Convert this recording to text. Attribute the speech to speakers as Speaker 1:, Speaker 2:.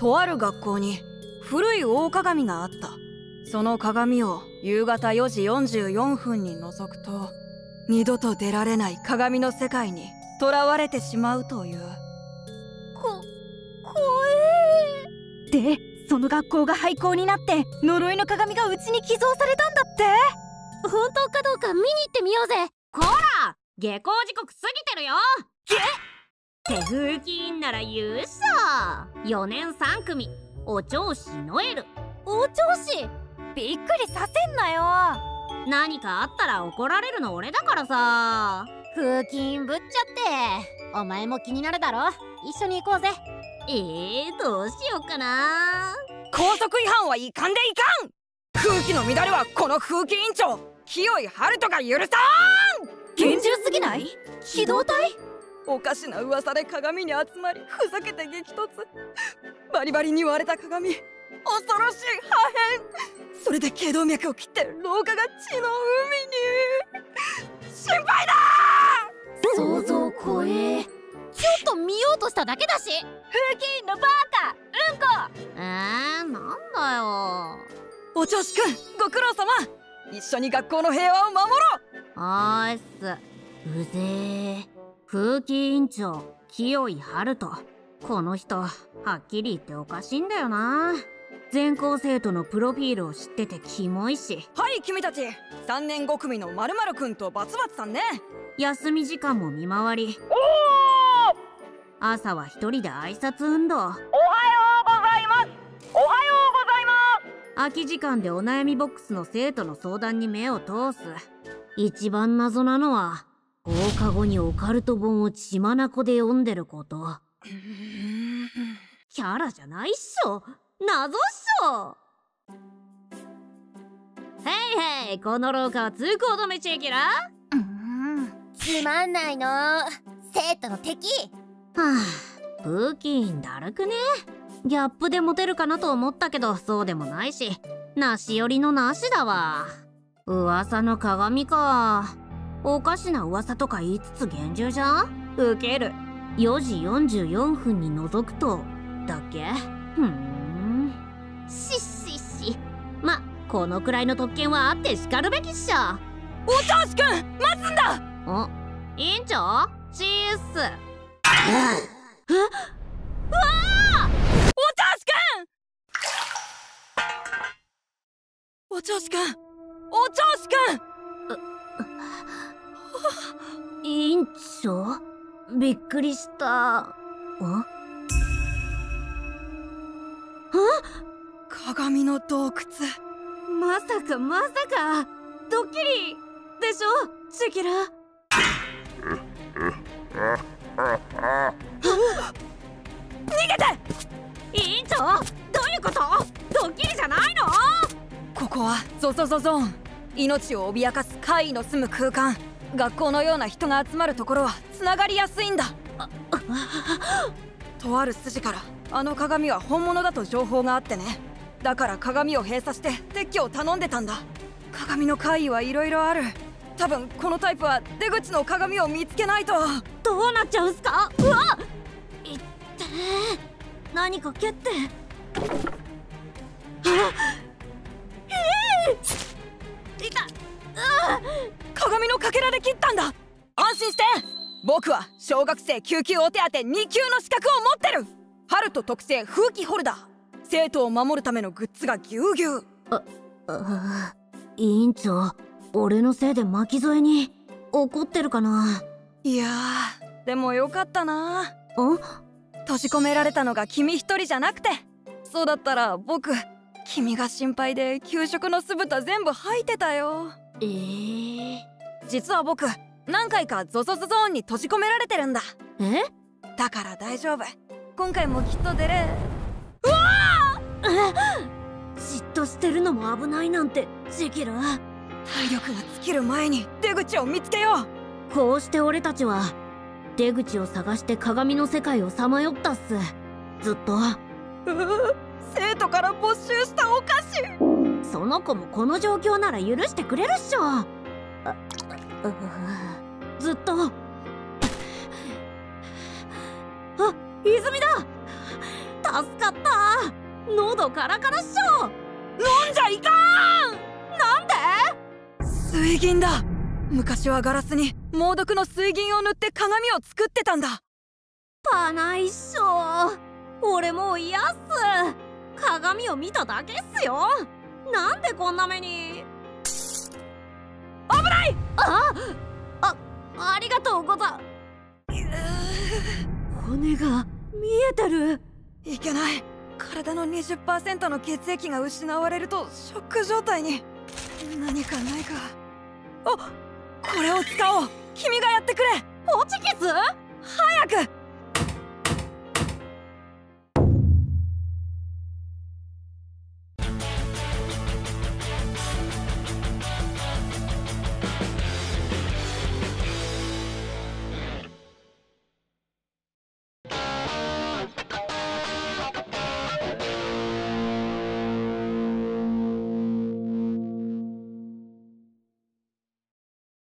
Speaker 1: とある学校に古い大鏡があった。その鏡を夕方4時44分に覗くと二度と出られない鏡の世界に囚われてしまうという。
Speaker 2: こ怖えでその学校が廃校になって呪いの鏡がうちに寄贈されたんだって。
Speaker 3: 本当かどうか見に行ってみようぜ。こら！下校時刻過ぎてるよ手風紀なら言うさ。4年3組。お調子ノエル
Speaker 2: お調子？びっくりさせんなよ。
Speaker 3: 何かあったら怒られるの俺だからさ。
Speaker 4: 風紀ぶっちゃって。お前も気になるだろ？一緒に行こうぜ。
Speaker 3: えー、どうしようかな。
Speaker 1: 校則違反はいかんでいかん。空気の乱れはこの風紀委員長。清井春人が許さん。
Speaker 2: 厳重すぎない？機動隊
Speaker 1: おかしな噂で鏡に集まりふざけて激突。バリバリに割れた鏡。恐ろしい破片。それで頸動脈を切って廊下が血の海に。心配だ！
Speaker 4: 想像超え。ちょっと見ようとしただけだし。
Speaker 2: 風紀委員のバカ！うんこ！
Speaker 3: えー、なんだよ。
Speaker 1: お調子くんご苦労様！一緒に学校の平和を守ろう！
Speaker 3: はーす。うぜえ風紀委員長清井春人この人はっきり言っておかしいんだよな。全校生徒のプロフィールを知っててキモいし。
Speaker 1: はい君たち。3年5組のまるくんとバツバツさんね。
Speaker 3: 休み時間も見回り。朝は一人で挨拶運動。
Speaker 1: おはようございます。おはようございます。
Speaker 3: 空き時間でお悩みボックスの生徒の相談に目を通す。一番謎なのは放課後にオカルト本を血眼で読んでること。キャラじゃないっしょ。謎っしょ。へいへいこの廊下は通行止めチェキラは
Speaker 4: つまんないの。生徒の敵。
Speaker 3: あ風紀委員だるくね。ギャップでモテるかなと思ったけどそうでもないし。なし寄りのなしだわ。噂の鏡かおかしな噂とか言いつつ厳重じゃん？ウケる。4時44分に覗くとだっけ？ふん。しっしっし。まこのくらいの特権はあってしかるべきっしょ。
Speaker 1: お調子くん待つんだ。
Speaker 3: お委員長？チーっす
Speaker 1: お調子くん！お調子くん。お調子くん
Speaker 3: 委員長？びっくりした。ん
Speaker 1: 鏡の洞窟。
Speaker 3: まさかまさか。ドッキリ？でしょ？チェキラ
Speaker 1: 逃げて！
Speaker 3: 委員長？どういうこと？ドッキリじゃないの？
Speaker 1: ここはゾゾゾゾーン。命を脅かす怪異の住む空間学校のような人が集まるところはつながりやすいんだ。とある筋からあの鏡は本物だと情報があってね。だから鏡を閉鎖して撤去を頼んでたんだ。鏡の怪異はいろいろある。多分このタイプは出口の鏡を見つけないと。
Speaker 3: どうなっちゃうんすか？うわいって何か蹴って？
Speaker 1: らで切ったんだ。安心して。僕は小学生救急お手当2級の資格を持ってる。ハルト特製風紀ホルダー。生徒を守るためのグッズがぎゅうぎゅう。
Speaker 3: あ委員長俺のせいで巻き添えに怒ってるかな？い
Speaker 1: やーでもよかったな。
Speaker 3: あ？
Speaker 1: 閉じ込められたのが君一人じゃなくて。そうだったら僕君が心配で給食の酢豚全部吐いてたよ。
Speaker 3: えー、
Speaker 1: 実は僕何回かゾゾゾゾーンに閉じ込められてるんだ。
Speaker 3: え？
Speaker 1: だから大丈夫。今回もきっと出れ。
Speaker 3: 嫉妬してるのも危ないなんてジキラ
Speaker 1: 体力が尽きる前に出口を見つけよう。
Speaker 3: こうして俺たちは出口を探して鏡の世界をさまよったっす。ずっと。
Speaker 1: うう生徒から没収したお菓子。
Speaker 3: その子もこの状況なら許してくれるっしょ。あうずっと。あ泉だ。助かった。喉カラカラっしょ。
Speaker 1: 飲んじゃいかん。
Speaker 3: なんで？
Speaker 1: 水銀だ。昔はガラスに猛毒の水銀を塗って鏡を作ってたんだ。
Speaker 3: パないっしょ。俺もう嫌っす。鏡を見ただけっすよ。なんでこんな目に。
Speaker 1: 危ない！
Speaker 3: あ？こと。骨が見えてる。
Speaker 1: いけない。体の20%の血液が失われるとショック状態に。何かないか。あこれを使おう。君がやってくれ。
Speaker 3: ホチキス？
Speaker 1: 早く。